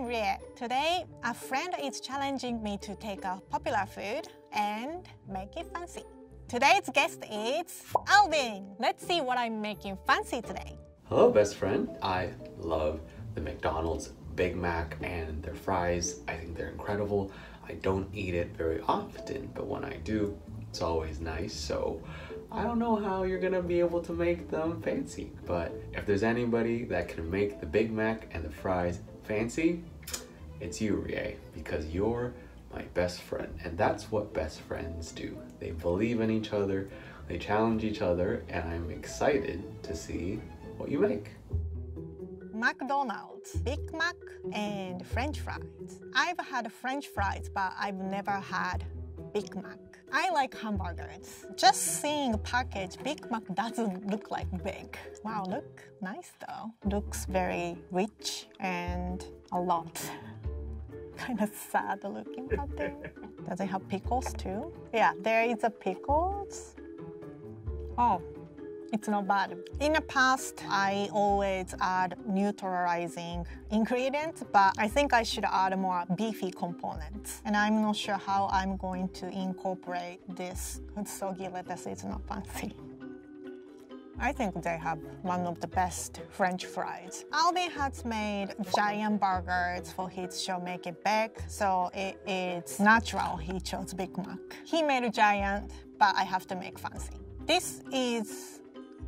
Today, a friend is challenging me to take a popular food and make it fancy. Today's guest is Alvin. Let's see what I'm making fancy today. Hello, best friend. I love the McDonald's Big Mac and their fries. I think they're incredible. I don't eat it very often, but when I do, it's always nice. So I don't know how you're gonna be able to make them fancy, but if there's anybody that can make the Big Mac and the fries fancy, it's you, Rie, because you're my best friend. And that's what best friends do. They believe in each other, they challenge each other, and I'm excited to see what you make. McDonald's, Big Mac, and French fries. I've had French fries, but I've never had Big Mac. I like hamburgers. Just seeing a package, Big Mac doesn't look like big. Wow, look nice though. Looks very rich and a lot. kind of sad looking pattern. Does it have pickles too? Yeah, there is a pickles. Oh, it's not bad. In the past, I always add neutralizing ingredients, but I think I should add more beefy components. And I'm not sure how I'm going to incorporate this soggy lettuce. It's not fancy. I think they have one of the best French fries. Alvin has made giant burgers for his show Make It Big, so it is natural he chose Big Mac. He made a giant, but I have to make fancy. This is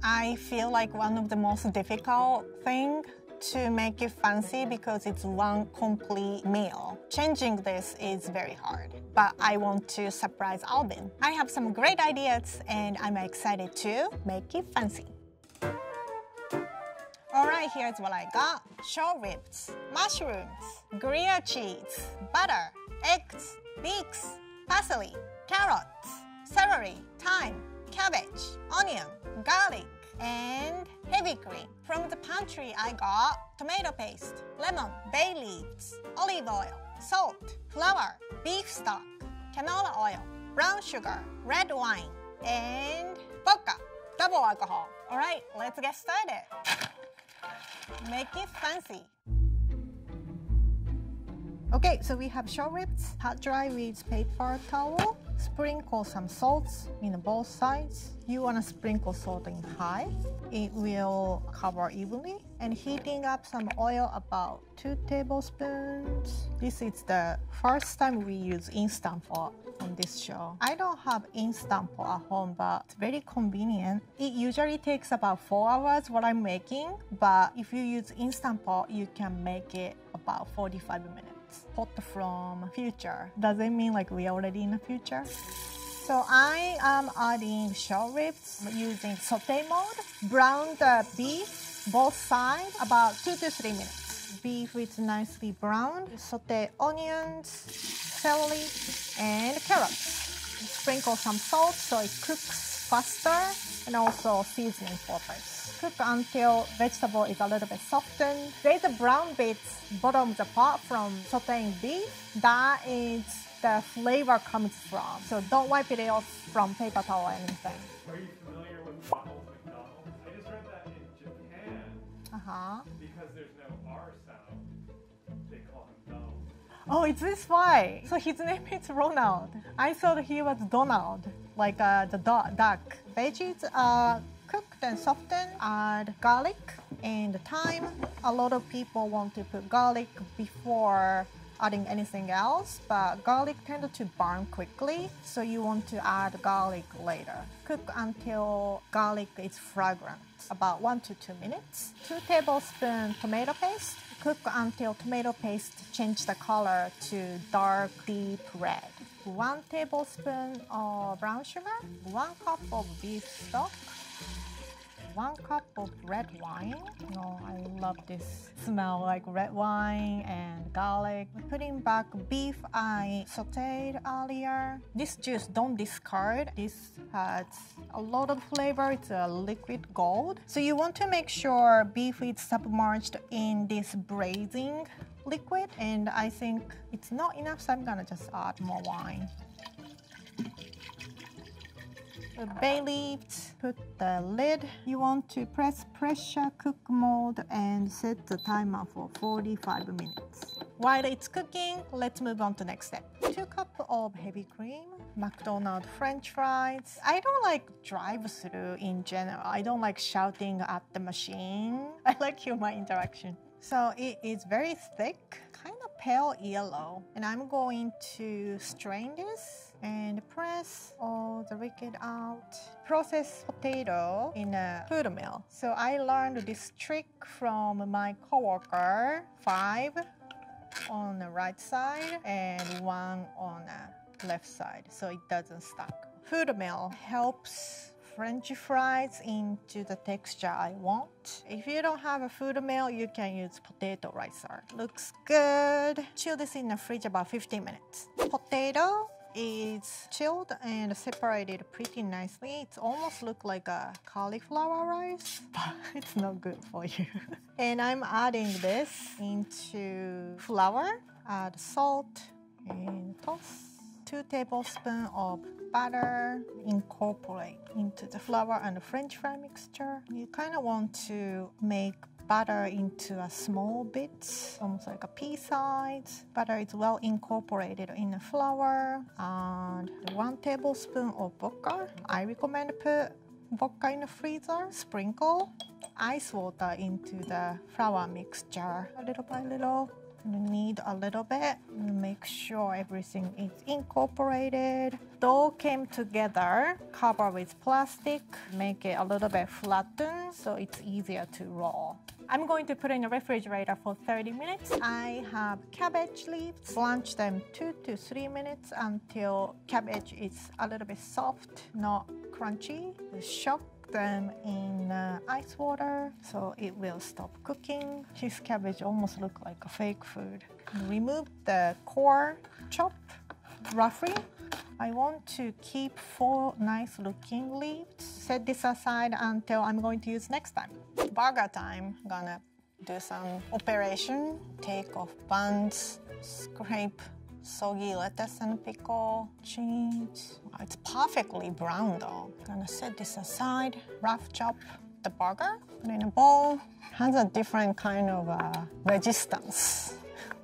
I feel like one of the most difficult thing to make it fancy because it's one complete meal. Changing this is very hard, but I want to surprise Alvin. I have some great ideas and I'm excited to make it fancy. Alright, here's what I got. Short ribs, mushrooms, Gruyere cheese, butter, eggs, leeks, parsley, carrots, celery, thyme, cabbage, onion, garlic, and heavy cream. From the pantry, I got tomato paste, lemon, bay leaves, olive oil, salt, flour, beef stock, canola oil, brown sugar, red wine, and vodka, double alcohol. All right, let's get started. Make it fancy. Okay, so we have short ribs, hot dry with paper towel. Sprinkle some salts in both sides. You want to sprinkle salt in high. It will cover evenly. And heating up some oil about 2 tablespoons. This is the first time we use Instant Pot on this show. I don't have Instant Pot at home, but it's very convenient. It usually takes about 4 hours what I'm making, but if you use Instant Pot, you can make it about 45 minutes pot from future. Does it mean like we are already in the future? So I am adding short ribs using saute mode. Brown the beef, both sides, about two to three minutes. Beef is nicely browned. Saute onions, celery, and carrots. Sprinkle some salt so it cooks faster and also seasoning purpose cook until vegetable is a little bit softened. There's a brown bits bottom of the pot from sauteing beef. That is the flavor comes from. So don't wipe it off from paper towel or anything. Are you familiar with Ronald McDonald? I just read that in Japan. Uh-huh. Because there's no R sound, they call him Donald. Oh, it's this why. So his name is Ronald. I thought he was Donald, like uh, the do- duck. Veggies are and softened, add garlic and thyme. A lot of people want to put garlic before adding anything else, but garlic tends to burn quickly, so you want to add garlic later. Cook until garlic is fragrant, about one to two minutes. Two tablespoons tomato paste. Cook until tomato paste change the color to dark deep red. One tablespoon of brown sugar. One cup of beef stock one cup of red wine. Oh, I love this smell like red wine and garlic. Putting back beef I sauteed earlier. This juice don't discard. This has a lot of flavor. It's a liquid gold. So you want to make sure beef is submerged in this braising liquid and I think it's not enough so I'm gonna just add more wine bay leaves, put the lid. You want to press pressure cook mode and set the timer for 45 minutes. While it's cooking, let's move on to next step. Two cup of heavy cream, McDonald's French fries. I don't like drive-through in general. I don't like shouting at the machine. I like human interaction. So it is very thick, kind of pale yellow. And I'm going to strain this and press all the liquid out. Process potato in a food mill. So I learned this trick from my coworker, five on the right side and one on the left side so it doesn't stuck. Food mill helps French fries into the texture I want. If you don't have a food mill, you can use potato ricer. Looks good. Chill this in the fridge about 15 minutes. Potato is chilled and separated pretty nicely. It almost look like a cauliflower rice, but it's not good for you. and I'm adding this into flour, add salt and toss. Two tablespoons of butter, incorporate into the flour and the french fry mixture. You kind of want to make butter into a small bits, almost like a pea size. Butter is well incorporated in the flour and one tablespoon of vodka. I recommend put vodka in the freezer, sprinkle ice water into the flour mixture little by little. Need a little bit make sure everything is incorporated. Dough came together, cover with plastic, make it a little bit flattened so it's easier to roll. I'm going to put in the refrigerator for 30 minutes. I have cabbage leaves, blanch them two to three minutes until cabbage is a little bit soft, not crunchy. Shock them in uh, ice water so it will stop cooking. His cabbage almost look like a fake food. Remove the core, chop roughly. I want to keep four nice looking leaves. Set this aside until I'm going to use next time. Burger time, gonna do some operation. Take off buns, scrape soggy lettuce and pickle, cheese. It's perfectly brown though. Gonna set this aside, rough chop the burger, put in a bowl. Has a different kind of uh, resistance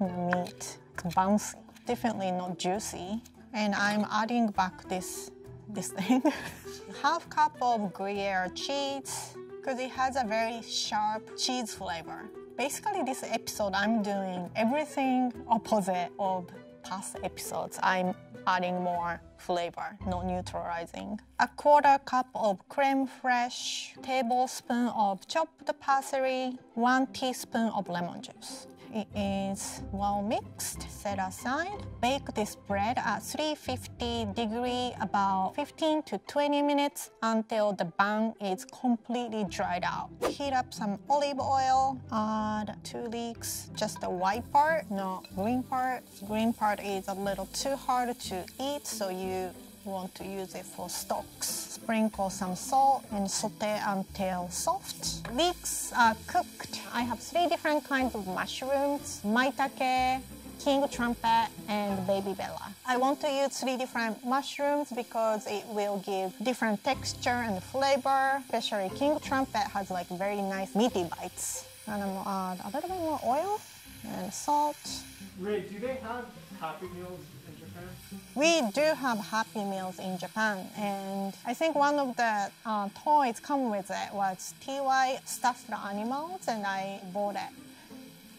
in the meat. It's bouncy, definitely not juicy. And I'm adding back this this thing. Half cup of Gruyere cheese because it has a very sharp cheese flavor. Basically, this episode I'm doing everything opposite of past episodes, I'm adding more flavor, not neutralizing. A quarter cup of creme fraiche, tablespoon of chopped parsley, one teaspoon of lemon juice. It is well mixed, set aside. Bake this bread at 350 degree about 15 to 20 minutes until the bun is completely dried out. Heat up some olive oil, add two leeks, just the white part, not green part. Green part is a little too hard to eat, so you want to use it for stocks. Sprinkle some salt and saute until soft. Leeks are cooked. I have three different kinds of mushrooms, maitake, king trumpet, and baby bella. I want to use three different mushrooms because it will give different texture and flavor. Especially king trumpet has like very nice meaty bites. And I'm gonna add a little bit more oil and salt. Rie, do they have Happy Meals? We do have Happy Meals in Japan, and I think one of the uh, toys come with it was TY stuffed animals, and I bought it.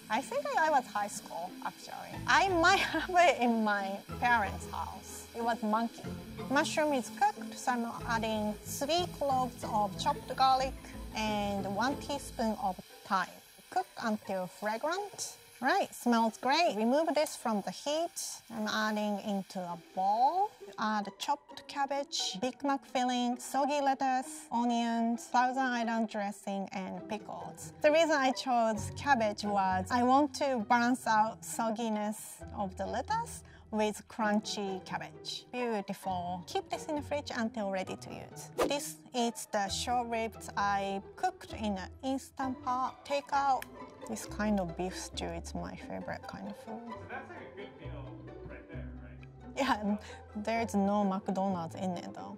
I think I was high school actually. I might have it in my parents' house. It was monkey. Mushroom is cooked, so I'm adding three cloves of chopped garlic and one teaspoon of thyme. Cook until fragrant. Right, smells great. Remove this from the heat. I'm adding into a bowl. Add chopped cabbage, Big Mac filling, soggy lettuce, onions, Thousand Island dressing, and pickles. The reason I chose cabbage was I want to balance out sogginess of the lettuce with crunchy cabbage. Beautiful. Keep this in the fridge until ready to use. This is the short ribs I cooked in an instant pot. Take out this kind of beef stew. It's my favorite kind of food. So that's like a good meal right there, right? Yeah, there's no McDonald's in it though.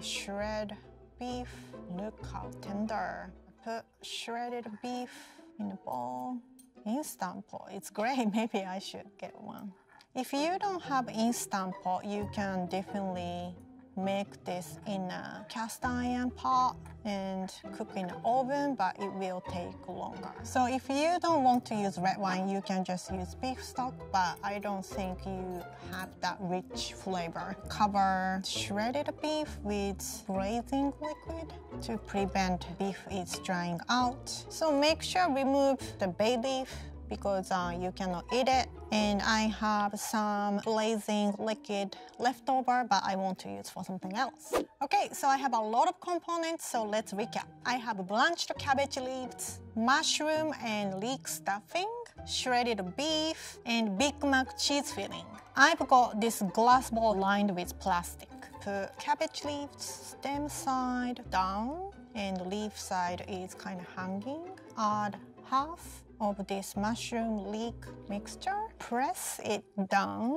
Shred beef. Look how tender. Put shredded beef in a bowl. instant pot. It's great. Maybe I should get one. If you don't have instant pot, you can definitely make this in a cast iron pot and cook in the oven, but it will take longer. So if you don't want to use red wine, you can just use beef stock, but I don't think you have that rich flavor. Cover shredded beef with braising liquid to prevent beef is drying out. So make sure remove the bay leaf because uh, you cannot eat it. And I have some braising liquid leftover, but I want to use for something else. Okay, so I have a lot of components, so let's recap. I have blanched cabbage leaves, mushroom and leek stuffing, shredded beef, and Big Mac cheese filling. I've got this glass bowl lined with plastic. Put cabbage leaves stem side down and leaf side is kind of hanging. Add half of this mushroom leek mixture. Press it down.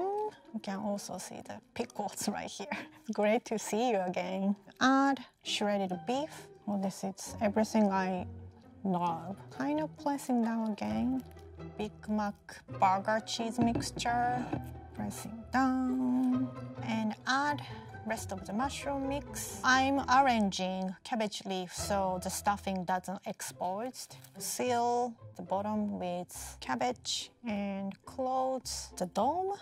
You can also see the pickles right here. Great to see you again. Add shredded beef. Well, this is everything I love. Kind of pressing down again. Big Mac burger cheese mixture. Pressing down. And add rest of the mushroom mix. I'm arranging cabbage leaf so the stuffing doesn't exposed. Seal the bottom with cabbage and close the dome.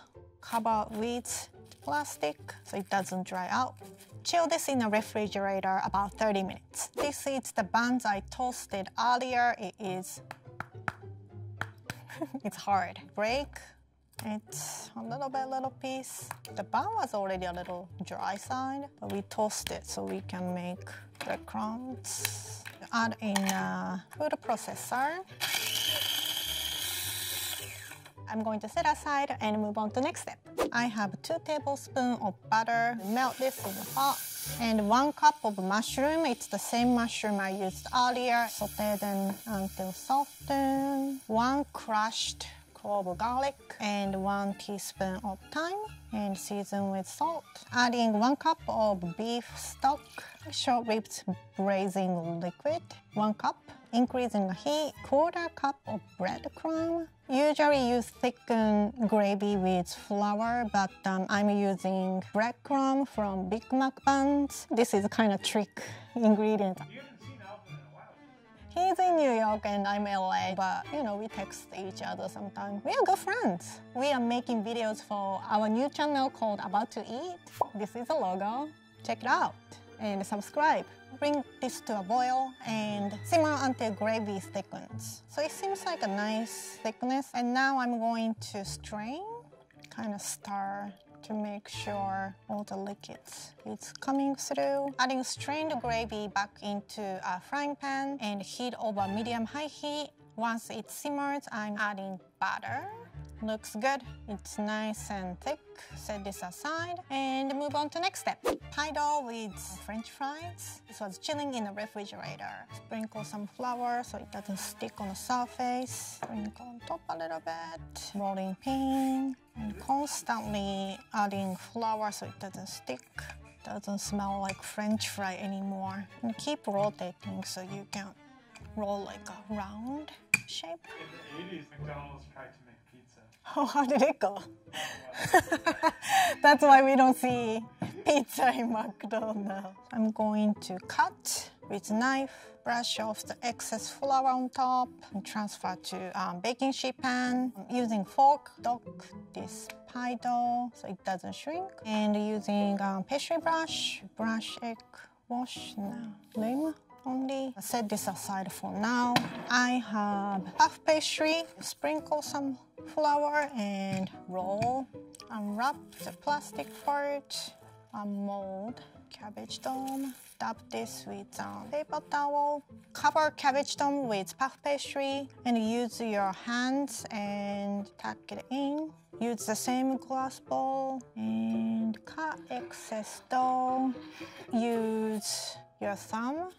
Cover with plastic so it doesn't dry out. Chill this in the refrigerator about 30 minutes. This is the buns I toasted earlier. It is, it's hard. Break it's a little bit, little piece. The bun was already a little dry side, but we toast it so we can make breadcrumbs. Add in a food processor. I'm going to set aside and move on to next step. I have two tablespoons of butter. Melt this in the pot. And one cup of mushroom. It's the same mushroom I used earlier. Saute them until soften. One crushed of garlic and one teaspoon of thyme and season with salt. Adding one cup of beef stock, short ribs braising liquid, one cup. Increasing the heat, quarter cup of breadcrumb. Usually use thicken gravy with flour, but um, I'm using breadcrumb from Big Mac buns. This is kind of trick ingredient. He's in New York and I'm LA, but you know, we text each other sometimes. We are good friends. We are making videos for our new channel called About to Eat. This is the logo. Check it out and subscribe. Bring this to a boil and simmer until gravy thickens. So it seems like a nice thickness. And now I'm going to strain, kind of stir to make sure all the liquids is coming through. Adding strained gravy back into a frying pan and heat over medium-high heat. Once it simmers, I'm adding butter. Looks good. It's nice and thick. Set this aside and move on to next step. Pie dough with french fries. This was chilling in the refrigerator. Sprinkle some flour so it doesn't stick on the surface. Sprinkle on top a little bit. Rolling pin. And constantly adding flour so it doesn't stick. Doesn't smell like french fry anymore. And keep rotating so you can roll like a round shape. In the 80s, McDonald's tried to. Oh, how did it go? That's why we don't see pizza in McDonald's. I'm going to cut with knife, brush off the excess flour on top, and transfer to um, baking sheet pan. I'm using fork, dock this pie dough so it doesn't shrink, and using um, pastry brush, brush egg wash now. Only. Set this aside for now. I have puff pastry. Sprinkle some flour and roll. Unwrap the plastic part. Mold cabbage dome. Dab this with a paper towel. Cover cabbage dome with puff pastry and use your hands and tuck it in. Use the same glass bowl and cut excess dough. Use your thumb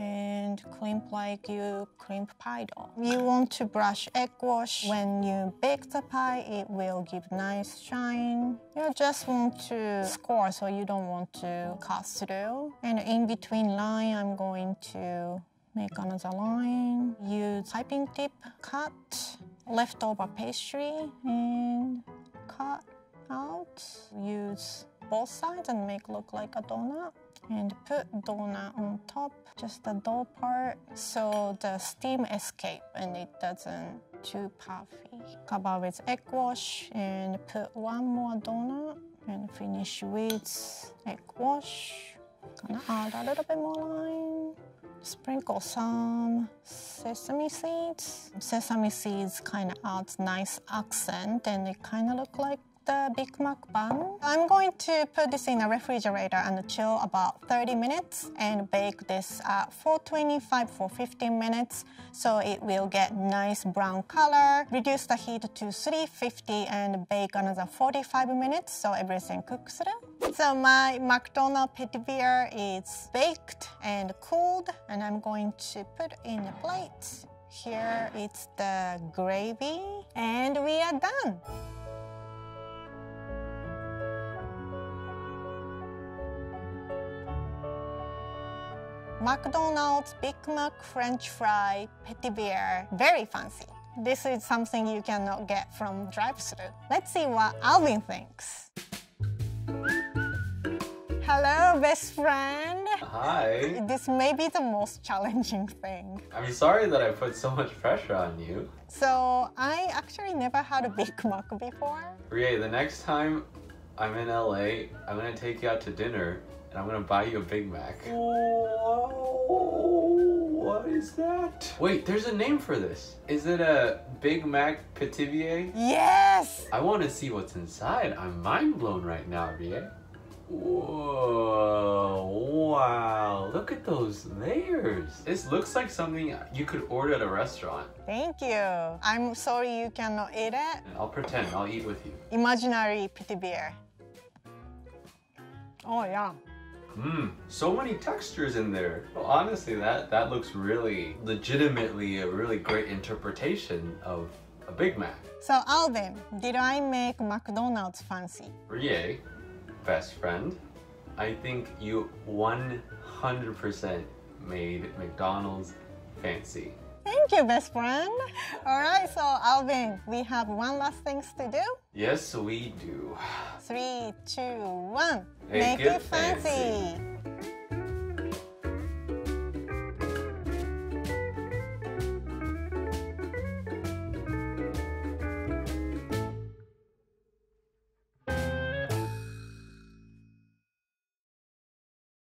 and crimp like you crimp pie dough. You want to brush egg wash when you bake the pie, it will give nice shine. You just want to score so you don't want to cut through. And in between line, I'm going to make another line. Use piping tip, cut leftover pastry and cut out. Use both sides and make look like a donut. And put donut on top, just the dough part, so the steam escape and it doesn't too puffy. Cover with egg wash and put one more donut and finish with egg wash. Gonna add a little bit more lime. Sprinkle some sesame seeds. Sesame seeds kind of adds nice accent and it kind of look like the Big Mac bun. I'm going to put this in a refrigerator and chill about 30 minutes and bake this at 425 for 15 minutes so it will get nice brown color. Reduce the heat to 350 and bake another 45 minutes so everything cooks through. So my McDonald's pithivier is baked and cooled and I'm going to put in a plate. Here it's the gravy and we are done. McDonald's Big Mac French fry pithivier. Very fancy. This is something you cannot get from drive-thru. Let's see what Alvin thinks. Hello, best friend. Hi. This may be the most challenging thing. I'm sorry that I put so much pressure on you. So I actually never had a Big Mac before. Rie, the next time I'm in LA, I'm gonna take you out to dinner and I'm gonna buy you a Big Mac. what is that? Wait, there's a name for this. Is it a Big Mac Pithivier? Yes! I want to see what's inside. I'm mind blown right now, Rie. Whoa, wow, look at those layers. This looks like something you could order at a restaurant. Thank you. I'm sorry you cannot eat it. And I'll pretend, I'll eat with you. Imaginary pithivier. Oh yeah. Mmm, so many textures in there. Well, honestly, that, that looks really, legitimately a really great interpretation of a Big Mac. So Alvin, did I make McDonald's fancy? Rie, best friend, I think you 100% made McDonald's fancy. Thank you, best friend. All right, so Alvin, we have one last things to do. Yes, we do. Three, two, one. Make Make it it fancy.